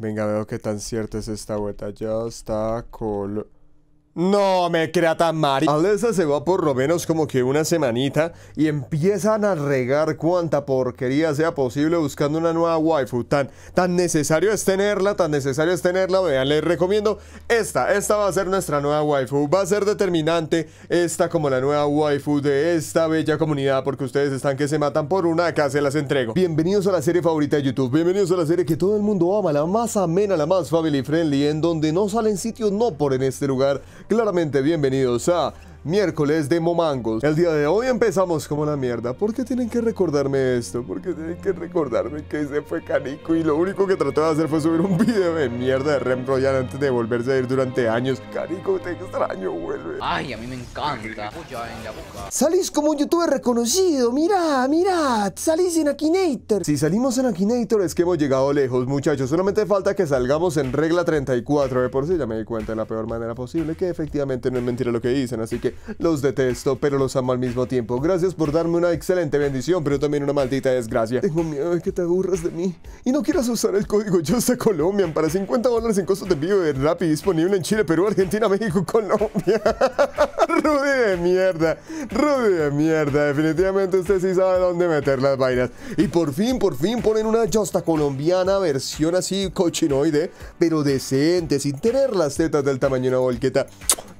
Venga, veo qué tan cierto es esta vuelta. Ya está col... No me crea tan mari. Alessa se va por lo menos como que una semanita y empiezan a regar cuanta porquería sea posible buscando una nueva waifu. Tan, tan necesario es tenerla, tan necesario es tenerla. Vean, les recomiendo esta. Esta va a ser nuestra nueva waifu. Va a ser determinante esta como la nueva waifu de esta bella comunidad porque ustedes están que se matan por una. Acá se las entrego. Bienvenidos a la serie favorita de YouTube. Bienvenidos a la serie que todo el mundo ama, la más amena, la más family friendly, en donde no salen sitios no por en este lugar Claramente bienvenidos a miércoles de Momangos. El día de hoy empezamos como la mierda. ¿Por qué tienen que recordarme esto? ¿Por qué tienen que recordarme que ese fue Canico y lo único que trató de hacer fue subir un video de mierda de Rem Royal antes de volverse a ir durante años? Canico, te extraño, vuelve. Ay, a mí me encanta. Salís como un youtuber reconocido, mirá, mirá, salís en Akinator. Si salimos en Akinator es que hemos llegado lejos, muchachos. Solamente falta que salgamos en regla 34. De por sí ya me di cuenta de la peor manera posible que efectivamente no es mentira lo que dicen. Así que los detesto, pero los amo al mismo tiempo. Gracias por darme una excelente bendición, pero también una maldita desgracia. Tengo miedo de que te aburras de mí y no quieras usar el código Justa Colombian para 50 dólares en costos de envío de Rappi disponible en Chile, Perú, Argentina, México, Colombia. Rudy de mierda, Rudy de mierda. Definitivamente usted sí sabe dónde meter las vainas. Y por fin, por fin ponen una Justa colombiana versión así cochinoide, pero decente, sin tener las tetas del tamaño de una volqueta.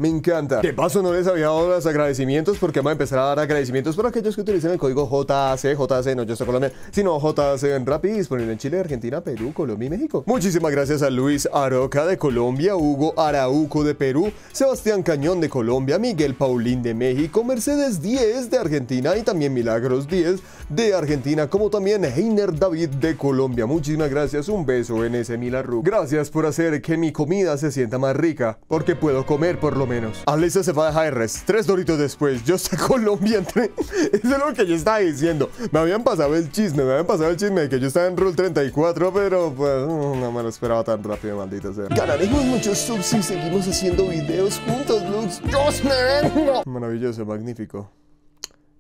Me encanta. De paso, no les había dado los agradecimientos porque vamos a empezar a dar agradecimientos por aquellos que utilicen el código JAC, JAC, no Justa Colombia, sino JAC en Rappi, disponible en Chile, Argentina, Perú, Colombia y México. Muchísimas gracias a Luis Aroca de Colombia, Hugo Arauco de Perú, Sebastián Cañón de Colombia, Miguel Paulín de México, Mercedes 10 de Argentina y también Milagros 10 de Argentina, como también Heiner David de Colombia. Muchísimas gracias, un beso en ese Milarru. Gracias por hacer que mi comida se sienta más rica, porque puedo comer por lo menos. Alisa se va a Jaires, tres doritos después, yo soy Colombia entre... Eso es lo que yo estaba diciendo. Me habían pasado el chisme, me habían pasado el chisme de que yo estaba en Rule 34, pero pues no me lo esperaba tan rápido, maldita sea. Ganaremos muchos subs si seguimos haciendo videos juntos, Lux. ¡Dios me vengo! Maravilloso, magnífico.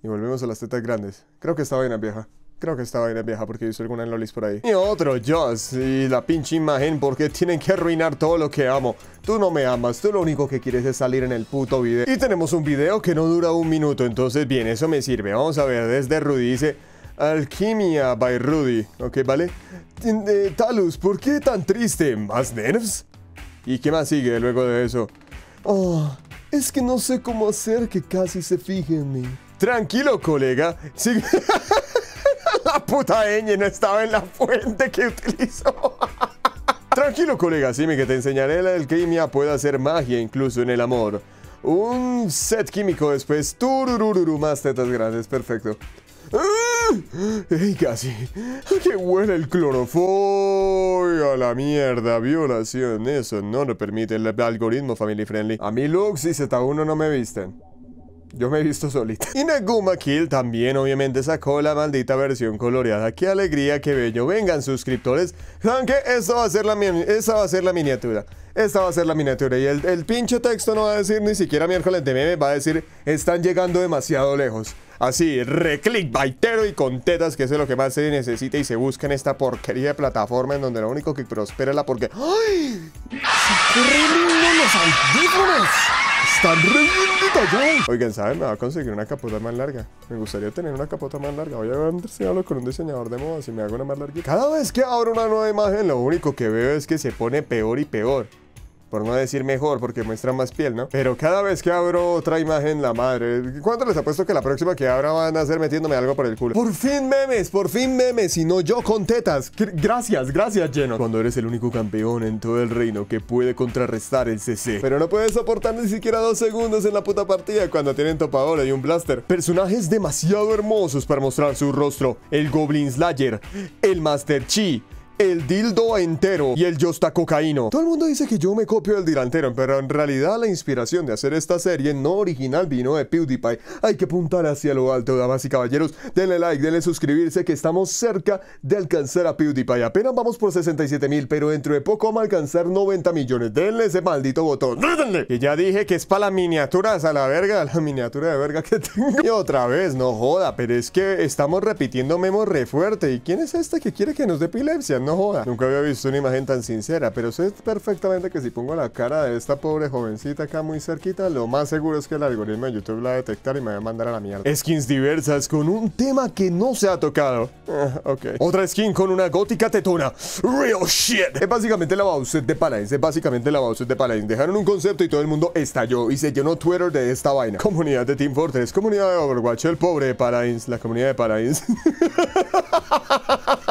Y volvemos a las tetas grandes. Creo que esta vaina vieja. Creo que esta vaina vieja porque visto alguna en Lolis por ahí. Y otro Joss. Y la pinche imagen porque tienen que arruinar todo lo que amo. Tú no me amas, tú lo único que quieres es salir en el puto video. Y tenemos un video que no dura un minuto, entonces bien, eso me sirve. Vamos a ver, desde Rudy dice... Alquimia by Rudy, ¿ok? ¿Vale? Eh, Talus, ¿por qué tan triste? ¿Más nerfs? ¿Y qué más sigue luego de eso? Oh, es que no sé cómo hacer que casi se fije en mí. Tranquilo, colega. Sigue... la puta ñ no estaba en la fuente que utilizó. Tranquilo, colega, sí, que te enseñaré la alquimia puede hacer magia incluso en el amor. Un set químico después, tururururu, más tetas grandes, perfecto. ¡Ah! ¡Ey, casi! ¡Qué huele el cloroformo! ¡A la mierda! Violación, eso no lo permite el algoritmo family friendly. A mí Lux y Z1 no me visten. Yo me he visto solita. Y Neguma Kill también obviamente sacó la maldita versión coloreada. ¡Qué alegría, qué bello! Vengan, suscriptores. ¿Saben qué? Esta va a ser la, esta va a ser la miniatura. Esta va a ser la miniatura. Y el, el pinche texto no va a decir ni siquiera miércoles de meme. Va a decir, están llegando demasiado lejos. Así, reclick, baitero y con tetas, que eso es lo que más se necesita y se busca en esta porquería de plataforma en donde lo único que prospera es la porque... ¡Ay! ¡Se los audífonos! ¡Están re bien Oigan, ¿saben? Me va a conseguir una capota más larga. Me gustaría tener una capota más larga. Voy a ver si hablo con un diseñador de moda si me hago una más larga. Cada vez que abro una nueva imagen, lo único que veo es que se pone peor y peor por no decir mejor, porque muestra más piel, ¿no? Pero cada vez que abro otra imagen, la madre, ¿cuánto les apuesto que la próxima que abra van a hacer metiéndome algo por el culo? Por fin memes, por fin memes, y no yo con tetas. Gracias, gracias, Lleno. Cuando eres el único campeón en todo el reino que puede contrarrestar el CC. Pero no puedes soportar ni siquiera dos segundos en la puta partida cuando tienen topadora y un blaster. Personajes demasiado hermosos para mostrar su rostro. El Goblin Slayer, el Master Chi, el dildo entero y el yosta cocaíno. Todo el mundo dice que yo me copio del delantero, pero en realidad la inspiración de hacer esta serie no original vino de PewDiePie. Hay que apuntar hacia lo alto, damas y caballeros. Denle like, denle suscribirse, que estamos cerca de alcanzar a PewDiePie. Apenas vamos por 67 mil, pero dentro de poco vamos a alcanzar 90 millones. Denle ese maldito botón. ¡Denle! Y ya dije que es para las miniaturas, a la verga, la miniatura de verga que tengo. Y otra vez, no joda, pero es que estamos repitiendo memo re fuerte. ¿Y quién es este que quiere que nos dé epilepsia? No no joda. Nunca había visto una imagen tan sincera, pero sé perfectamente que si pongo la cara de esta pobre jovencita acá muy cerquita, lo más seguro es que el algoritmo de YouTube la va a detectar y me va a mandar a la mierda. Skins diversas con un tema que no se ha tocado. Ah, ok. Otra skin con una gótica tetona. Real shit. Es básicamente la Bowser de Paladins. Es básicamente la Bowser de Paladins. Dejaron un concepto y todo el mundo estalló y se llenó Twitter de esta vaina. Comunidad de Team Fortress, comunidad de Overwatch, el pobre de Paladins, la comunidad de Paladins.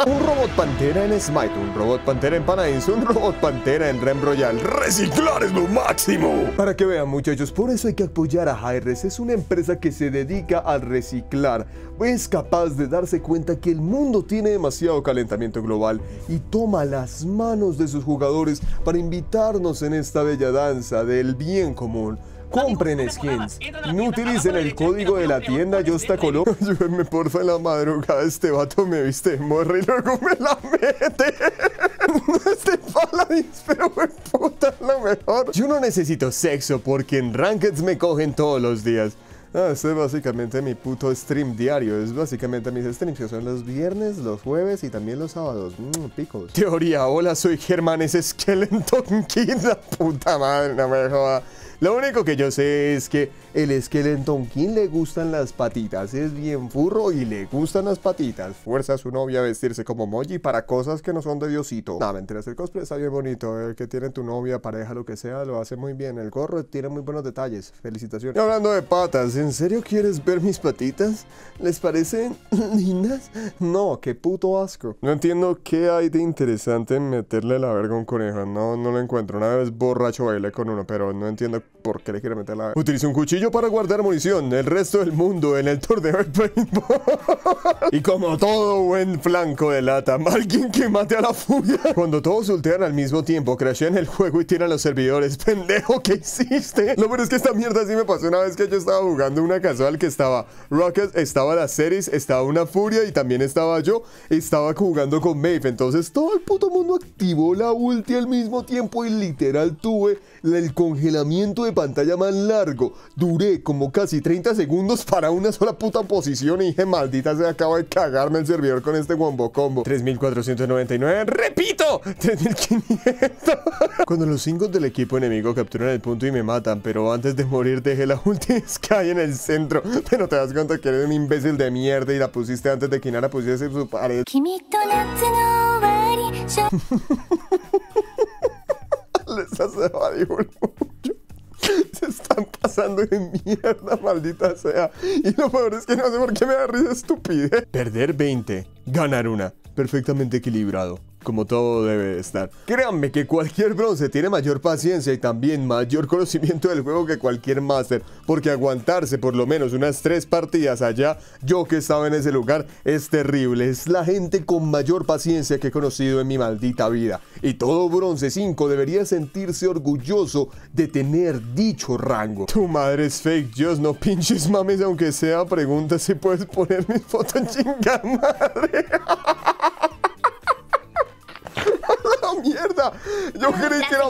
un robot pantera en Smite, un robot pantera en Paladins, un robot pantera en Rem Royal. Reciclar es lo máximo. Para que vean muchachos, por eso hay que apoyar a Hi-Res. Es una empresa que se dedica al reciclar. Es capaz de darse cuenta que el mundo tiene demasiado calentamiento global y toma las manos de sus jugadores para invitarnos en esta bella danza del bien común. Compren skins. No utilicen el código de la tienda Yo está Colo. Ayúdenme porfa en la madrugada. Este vato me viste morra y luego me la mete. Este paladins, pero fue puta lo mejor. Yo no necesito sexo porque en Rankeds me cogen todos los días. Ah, este es básicamente mi puto stream diario. Es básicamente mis streams que son los viernes, los jueves y también los sábados. Mmm, picos. Teoría, hola, soy Germán, es Skeleton Kid. La puta madre, no me joda. Lo único que yo sé es que el Skeleton King le gustan las patitas, es bien furro y le gustan las patitas. Fuerza a su novia a vestirse como Moji para cosas que no son de Diosito. No, mentira, el cosplay está bien bonito. El que tiene tu novia, pareja, lo que sea, lo hace muy bien. El gorro tiene muy buenos detalles. Felicitaciones. Y hablando de patas, ¿en serio quieres ver mis patitas? ¿Les parecen lindas? No, qué puto asco. No entiendo qué hay de interesante en meterle la verga a un conejo. No, no lo encuentro. Una vez borracho bailé con uno, pero no entiendo por qué le quiere meter la. Utiliza un cuchillo para guardar munición. El resto del mundo en el torneo de paintball. y como todo buen flanco de lata, alguien que mate a la furia. Cuando todos ultean al mismo tiempo, crashean el juego y tiran los servidores. Pendejo, ¿qué hiciste? Lo peor es que esta mierda sí me pasó una vez que yo estaba jugando una casual que estaba Rocket, estaba la Series, estaba una furia y también estaba yo. Estaba jugando con Maeve. Entonces todo el puto mundo activó la ulti al mismo tiempo y literal tuve el congelamiento de pantalla más largo. Duré como casi 30 segundos para una sola puta posición y dije, maldita se acaba de cagarme el servidor con este wombo combo. 3499, repito, 3500. Cuando los 5 del equipo enemigo capturan el punto y me matan, pero antes de morir dejé la ulti Sky en el centro. Pero te das cuenta que eres un imbécil de mierda y la pusiste antes de que Nara pusiese su pared. Les hace están pasando de mierda, maldita sea. Y lo peor es que no sé por qué me da risa estupidez. Perder 20, ganar una. Perfectamente equilibrado como todo debe estar. Créanme que cualquier bronce tiene mayor paciencia y también mayor conocimiento del juego que cualquier máster, porque aguantarse por lo menos unas tres partidas allá, yo que estaba en ese lugar, es terrible. Es la gente con mayor paciencia que he conocido en mi maldita vida. Y todo bronce 5 debería sentirse orgulloso de tener dicho rango. Tu madre es fake, Dios, no pinches mames, aunque sea pregunta si puedes poner mi foto en chingar madre. mierda! Yo creí que era.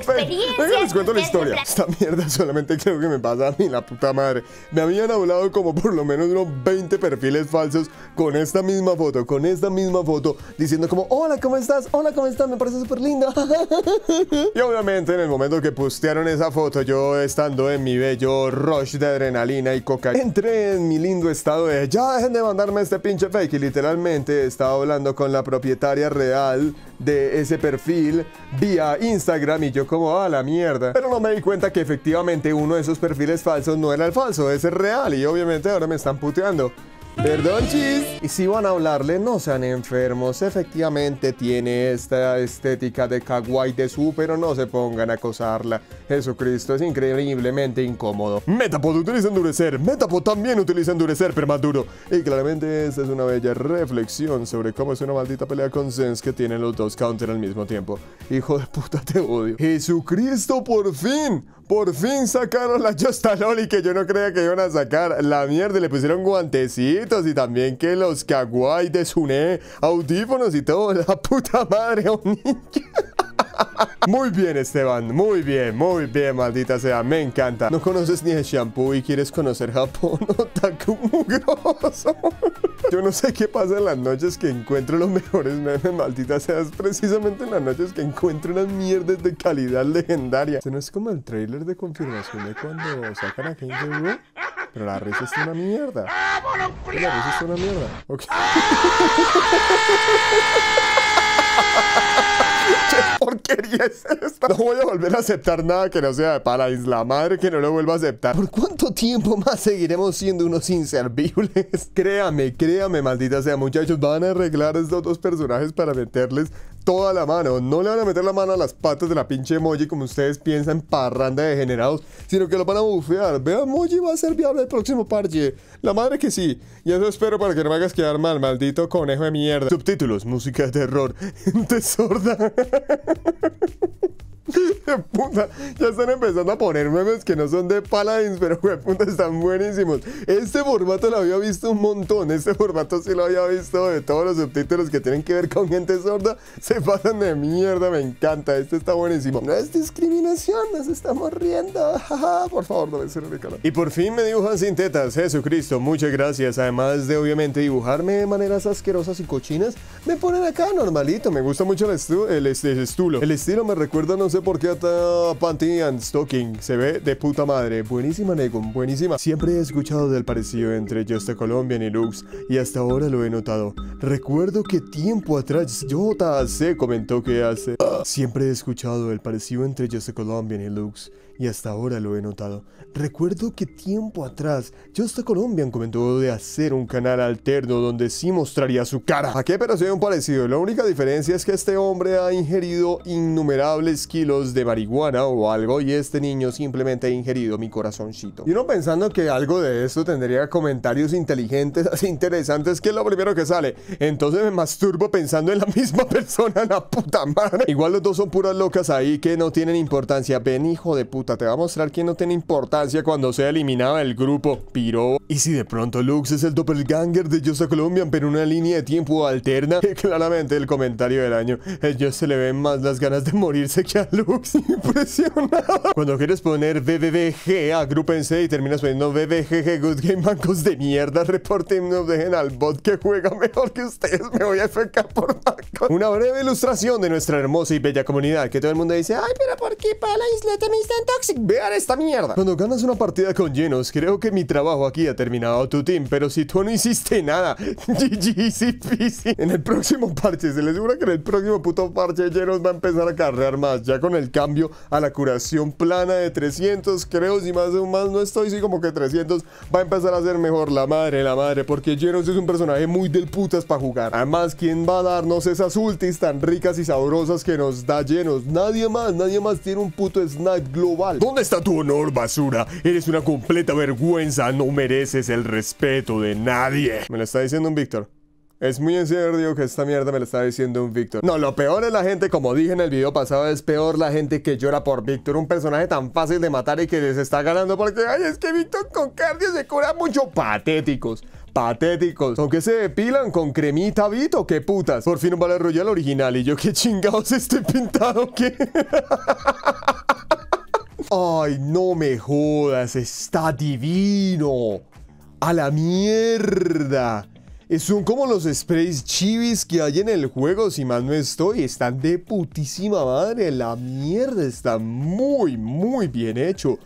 Venga, les cuento la historia. Esta mierda solamente creo que me pasa a mí, la puta madre. Me habían hablado como por lo menos unos 20 perfiles falsos con esta misma foto, con esta misma foto, diciendo como, hola, ¿cómo estás? Hola, ¿cómo estás? Me parece súper linda. y obviamente en el momento que postearon esa foto, yo estando en mi bello rush de adrenalina y coca, entré en mi lindo estado de, ya dejen de mandarme este pinche fake. Y literalmente estaba hablando con la propietaria real de ese perfil vía Instagram y yo como a la mierda. Pero no me di cuenta que efectivamente uno de esos perfiles falsos no era el falso, ese es real y obviamente ahora me están puteando. Perdón, chis. Y si van a hablarle, no sean enfermos. Efectivamente tiene esta estética de kawaii de su, pero no se pongan a acosarla. Jesucristo es increíblemente incómodo. Metapod utiliza endurecer. Metapod también utiliza endurecer, pero más duro. Y claramente esta es una bella reflexión sobre cómo es una maldita pelea con Sense que tienen los dos counter al mismo tiempo. Hijo de puta, te odio. Jesucristo, por fin. Por fin sacaron la Justa Loli que yo no creía que iban a sacar. La mierda, le pusieron y también que los kawaii de Sune, audífonos y todo. La puta madre, Muy bien, Esteban. Muy bien, muy bien, maldita sea. Me encanta. No conoces ni el shampoo y quieres conocer Japón. Otaku mugroso. Yo no sé qué pasa en las noches que encuentro los mejores memes, maldita sea. Es precisamente en las noches que encuentro unas mierdas de calidad legendaria. Este no es como el trailer de confirmación de cuando sacan a King. Pero la risa está una mierda. La risa está una mierda. Ok. ¿Qué porquería es esta? No voy a volver a aceptar nada que no sea de Paladins. La madre que no lo vuelva a aceptar. ¿Por cuánto tiempo más seguiremos siendo unos inservibles? Créame, créame, maldita sea, muchachos. Van a arreglar estos dos personajes para meterles toda la mano. No le van a meter la mano a las patas de la pinche emoji como ustedes piensan, parranda de degenerados, sino que lo van a bufear. Vea, emoji va a ser viable el próximo parche. La madre que sí. Y eso espero para que no me hagas quedar mal, maldito conejo de mierda. Subtítulos, música de terror. Gente sorda. puta, ya están empezando a poner memes que no son de Paladins, pero puta, están buenísimos. Este formato lo había visto un montón. Este formato sí lo había visto de todos los subtítulos que tienen que ver con gente sorda. Se pasan de mierda, me encanta. Este está buenísimo. No es discriminación, nos estamos riendo. por favor, no me cierren el canal. Y por fin me dibujan sin tetas. Jesucristo, muchas gracias. Además de obviamente dibujarme de maneras asquerosas y cochinas, me ponen acá normalito. Me gusta mucho el, estu el, estilo. El estilo me recuerda, no sé por qué, a Panty and Stocking. Se ve de puta madre. Buenísima, Negon, buenísima. Siempre he escuchado del parecido entre Just Colombian y Lux, y hasta ahora lo he notado. Recuerdo que tiempo atrás JC comentó que hace. Siempre he escuchado el parecido entre Just Colombian y Lux, y hasta ahora lo he notado. Recuerdo que tiempo atrás Just Colombian comentó de hacer un canal alterno donde sí mostraría su cara. ¿A qué? Sí un parecido. La única diferencia es que este hombre ha ingerido innumerables kilos de marihuana o algo y este niño simplemente ha ingerido mi corazoncito. Y uno pensando que algo de esto tendría comentarios inteligentes, así interesantes, que es lo primero que sale. Entonces me masturbo pensando en la misma persona, la puta madre. Igual los dos son puras locas ahí que no tienen importancia. Ven, hijo de puta, te va a mostrar quién no tiene importancia cuando sea eliminado del grupo. Piro. Y si de pronto Lux es el doppelganger de Josa Colombian, pero una línea de tiempo alterna, claramente el comentario del año. Ellos se le ven más las ganas de morirse que a Lux. Impresionado. Cuando quieres poner BBBG, agrúpense y terminas poniendo BBGG Good Game Bancos de mierda. Reporten, no dejen al bot que juega mejor que ustedes. Me voy a FK por banco. Una breve ilustración de nuestra hermosa y bella comunidad que todo el mundo dice, ay, pero ¿por qué para la isla también tan toxic? Vean esta mierda. Cuando ganas una partida con llenos, creo que mi trabajo aquí ha terminado tu team, pero si tú no hiciste nada, GG. En el próximo parche, se les asegura que en el próximo puto parche llenos va a empezar a carrear más, ya con el cambio a la curación plana de 300, creo, si más o más no estoy, sí como que 300, va a empezar a ser mejor la madre, la madre, porque Llenos es un personaje muy del putas para jugar. Además, ¿quién va a darnos esas ultis tan ricas y sabrosas que nos da Llenos? Nadie más, nadie más tiene un puto snipe global. ¿Dónde está tu honor, basura? Eres una completa vergüenza, no mereces el respeto de nadie. Me lo está diciendo un Víctor. Es muy en serio que esta mierda me lo está diciendo un Víctor. No, lo peor es la gente, como dije en el video pasado, es peor la gente que llora por Víctor. Un personaje tan fácil de matar y que les está ganando porque, ay, es que Víctor con cardio se cura mucho. Patéticos. Patéticos. Aunque se depilan con cremita Vito, qué putas. Por fin un Battle Royale original. Y yo, qué chingados estoy pintado, ¿qué? Ay, no me jodas, está divino. A la mierda. Son como los sprays chivis que hay en el juego, si mal no estoy. Están de putísima madre. La mierda está muy, muy bien hecho.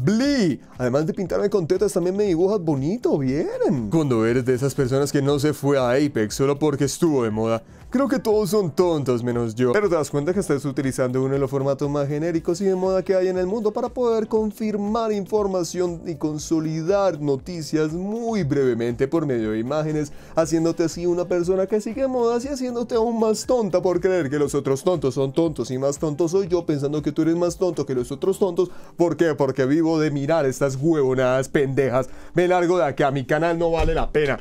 Blee, además de pintarme con tetas, también me dibujas bonito, bien. Cuando eres de esas personas que no se fue a Apex solo porque estuvo de moda, Creo que todos son tontos menos yo. Pero te das cuenta que estás utilizando uno de los formatos más genéricos y de moda que hay en el mundo para poder confirmar información y consolidar noticias muy brevemente por medio de imágenes, haciéndote así una persona que sigue modas y haciéndote aún más tonta por creer que los otros tontos son tontos y más tontos soy yo pensando que tú eres más tonto que los otros tontos. ¿Por qué? Porque vivo de mirar estas huevonadas pendejas. Me largo de acá, mi canal no vale la pena.